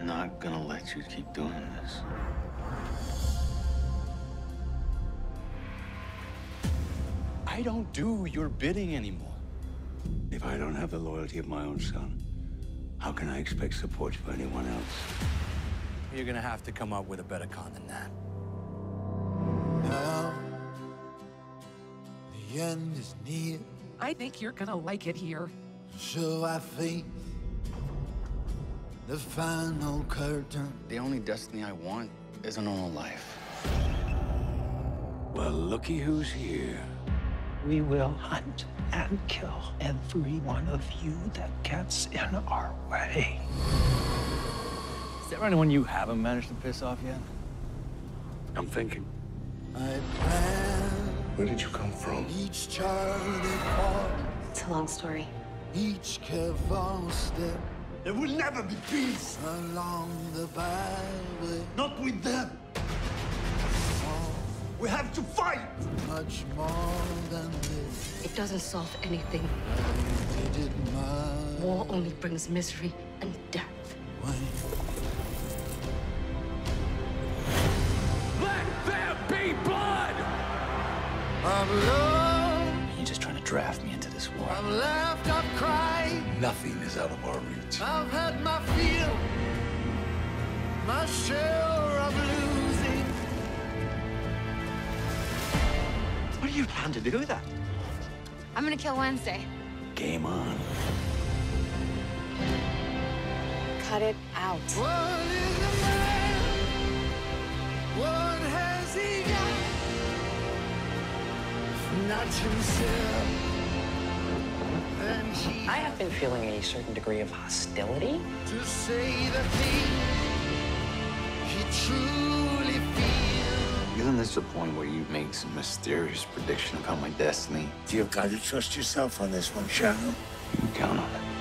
I'm not gonna let you keep doing this. I don't do your bidding anymore. If I don't have the loyalty of my own son, how can I expect support from anyone else? You're gonna have to come up with a better con than that. Now, the end is near, I think you're gonna like it here. so I face the final curtain. The only destiny I want is a normal life. Well, looky who's here. We will hunt and kill every one of you that gets in our way. Is there anyone you haven't managed to piss off yet? I'm thinking. I plan Where did you come from? each charted path, It's a long story. each careful step There will never be peace. along the byway. Not with them. We have to fight. Much more than this. It doesn't solve anything. Did it War only brings misery and death. way. Let there be blood! I've loved, You're just trying to draft me into this war. I've laughed, I've cried. Nothing is out of our reach. I've had my fill, my share of losing. What do you plan to do with that? I'm gonna kill Wednesday. Game on. Cut it out. What is I have been feeling a certain degree of hostility. to say the thing he truly feels. Isn't this the point where you make some mysterious prediction about my destiny? You've got to trust yourself on this one, Shadow. You can count on it.